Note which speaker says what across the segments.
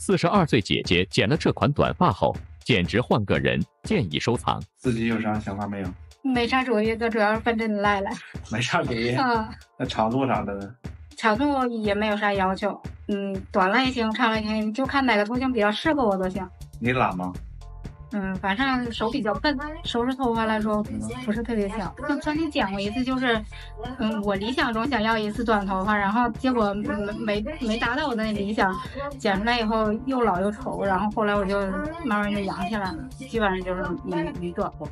Speaker 1: 四十二岁姐姐剪了这款短发后，简直换个人，建议收藏。
Speaker 2: 自己有啥想法没有？
Speaker 3: 没啥主意，都主要是奔着你来了。
Speaker 2: 没啥主意。
Speaker 3: 嗯，
Speaker 2: 那长度啥的呢？
Speaker 3: 长度也没有啥要求，嗯，短了也行，长了也行，就看哪个头型比较适合我就行。
Speaker 2: 你懒吗？
Speaker 3: 嗯，反正手比较笨，收拾头发来说不是特别想。就曾经剪过一次，就是，嗯，我理想中想要一次短头发，然后结果嗯没没达到我的理想，剪出来以后又老又丑，然后后来我就慢慢就养起来了，基本上就是女女短过。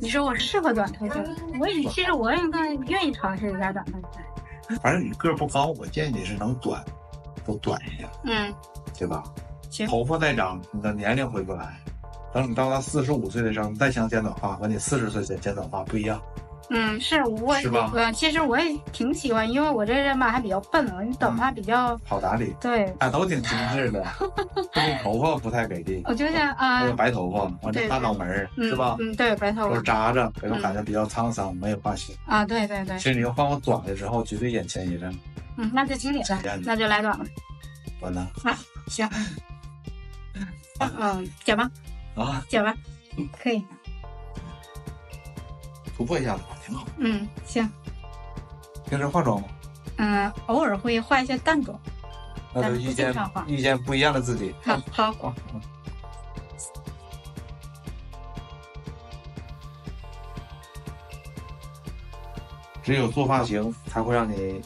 Speaker 3: 你说我适合短头型，我也其实我也愿意尝试一下短头型。
Speaker 2: 反正你个儿不高，我建议你是能短，都短一下，
Speaker 3: 嗯，
Speaker 2: 对吧？
Speaker 3: 行
Speaker 2: 头发再长，你的年龄回不来。等你到了四十五岁的时候，你再想剪短发，和你四十岁剪剪短发不一样。
Speaker 3: 嗯，是我，
Speaker 2: 是吧
Speaker 3: 呃，其实我也挺喜欢，因为我这人吧还比较笨，我短发比较，
Speaker 2: 好打理，
Speaker 3: 对，
Speaker 2: 啊，都挺精致的，就是头发不太给力，
Speaker 3: 我就像啊
Speaker 2: 那，个白头发，
Speaker 3: 我
Speaker 2: 这大脑门儿
Speaker 3: 嗯
Speaker 2: 是吧？
Speaker 3: 嗯，对，白头发都
Speaker 2: 扎着，给我感觉比较沧桑，没有发型。
Speaker 3: 啊，对对对
Speaker 2: 其，实你要换我短的时候，绝对眼前一亮。
Speaker 3: 嗯，那就经典
Speaker 2: 经典
Speaker 3: 了，那就来短了，
Speaker 2: 完了
Speaker 3: 行，嗯，剪吧，
Speaker 2: 啊，
Speaker 3: 剪吧，可以，
Speaker 2: 突破一下子吧，挺好。
Speaker 3: 嗯，行，
Speaker 2: 平时化妆吗？
Speaker 3: 嗯，偶尔会化一些淡妆，
Speaker 2: 那就遇见
Speaker 3: 但不经常化
Speaker 2: 遇见不一样的自己。
Speaker 3: 好好，
Speaker 2: 啊，嗯只有做发型才会让你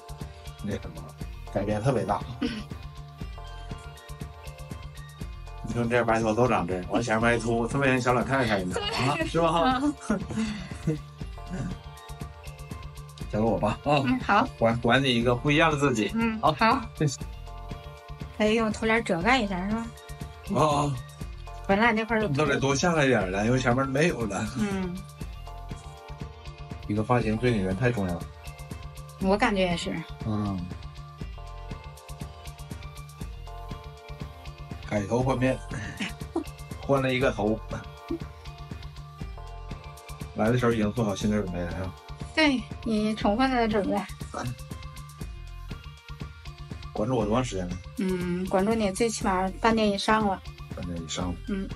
Speaker 2: 那什么改变特别大。你说你这白头发都长这儿，我前面一秃，特别像小老太太一样啊，是吧？
Speaker 3: 嗯
Speaker 2: 交给我吧啊，
Speaker 3: 嗯，好，
Speaker 2: 管管你一个不一样的自己
Speaker 3: 嗯，
Speaker 2: 好
Speaker 3: 好，
Speaker 2: 谢谢
Speaker 3: 可以用头帘遮盖一下是吧？
Speaker 2: 哦，
Speaker 3: 本来那块儿就
Speaker 2: 都得多下来点儿了，因为前面没有了。
Speaker 3: 嗯，
Speaker 2: 一个发型对女人太重要了。
Speaker 3: 我感觉也是，
Speaker 2: 嗯，改头换面，换了一个头。来的时候已经做好心理准备了啊！
Speaker 3: 对你充分的准备，
Speaker 2: 关注我多长时间了？
Speaker 3: 嗯，关注你最起码半年以上了，
Speaker 2: 半年以上了，
Speaker 3: 嗯。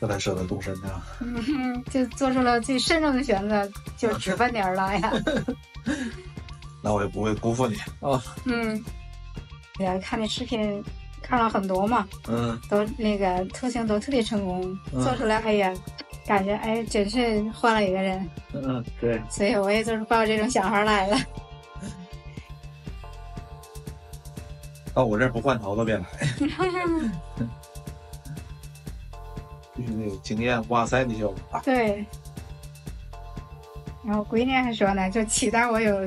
Speaker 2: 这才舍得动身呢。
Speaker 3: 嗯，就做出了最慎重的选择，就只奔点儿来呀。
Speaker 2: 那我也不会辜负你啊。
Speaker 3: 嗯，哎呀，看你视频看了很多嘛，
Speaker 2: 嗯，
Speaker 3: 都那个特性都特别成功，
Speaker 2: 嗯
Speaker 3: 做出来，哎呀，感觉哎，真是换了一个人，
Speaker 2: 嗯，对，
Speaker 3: 所以我也就是抱着这种想法来了。
Speaker 2: 到我这儿不换头都别来，必须得有经验。哇塞，你就啊，
Speaker 3: 对。然后闺女还说呢，就期待我有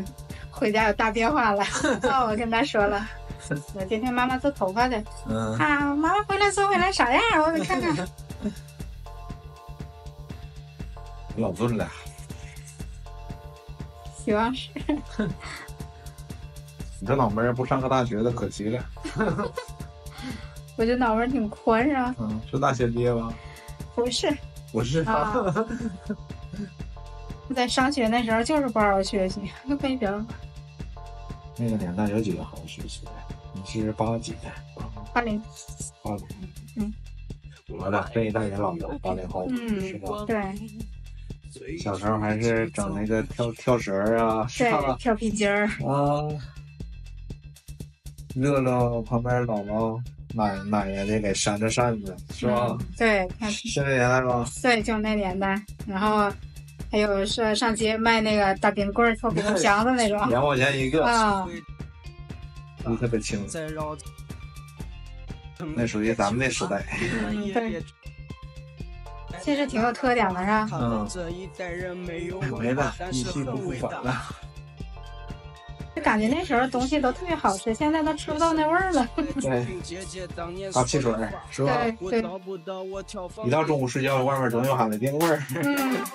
Speaker 3: 回家有大变化了。哦，我跟她说了，我今天妈妈做头发的
Speaker 2: 嗯，
Speaker 3: 啊，妈妈回来做回来啥样？我得看看。
Speaker 2: 老俊了。
Speaker 3: 希望是。
Speaker 2: 你这脑门儿不上个大学的可惜了。
Speaker 3: 我这脑门儿挺宽是吧？
Speaker 2: 嗯，是大学毕业吗？
Speaker 3: 不是，
Speaker 2: 不是。
Speaker 3: 啊在上学那时候就是不好好学习，没办法。
Speaker 2: 那个年代有几个好好学习的？你是八几的？
Speaker 3: 八零，
Speaker 2: 八零。
Speaker 3: 嗯。
Speaker 2: 我的这一代人老了，八零后，
Speaker 3: 嗯
Speaker 2: 是吧？
Speaker 3: 对
Speaker 2: 小时候还是整那个跳跳绳儿啊，是
Speaker 3: 对，
Speaker 2: 吧？
Speaker 3: 跳皮筋儿，
Speaker 2: 啊，乐乐旁边姥姥奶奶奶的给扇着扇子，是吧？
Speaker 3: 嗯对，看
Speaker 2: 是那年代吗？
Speaker 3: 对，就那年代，然后还有是上街卖那个大冰棍儿、跳冰棍 箱的那种
Speaker 2: 两块钱一个，
Speaker 3: 啊，
Speaker 2: 特别清楚。那属于咱们那时代。
Speaker 3: 嗯，对，其实挺有特点的，是吧？
Speaker 2: 嗯，没了，一去不复返了。
Speaker 3: 就感觉那时候东西都特别好吃，现在都吃不到那味儿了。
Speaker 2: 对，大汽水儿是吧？
Speaker 3: 对对，
Speaker 2: 一到中午睡觉，外面总有喊的冰棍儿。
Speaker 3: 嗯。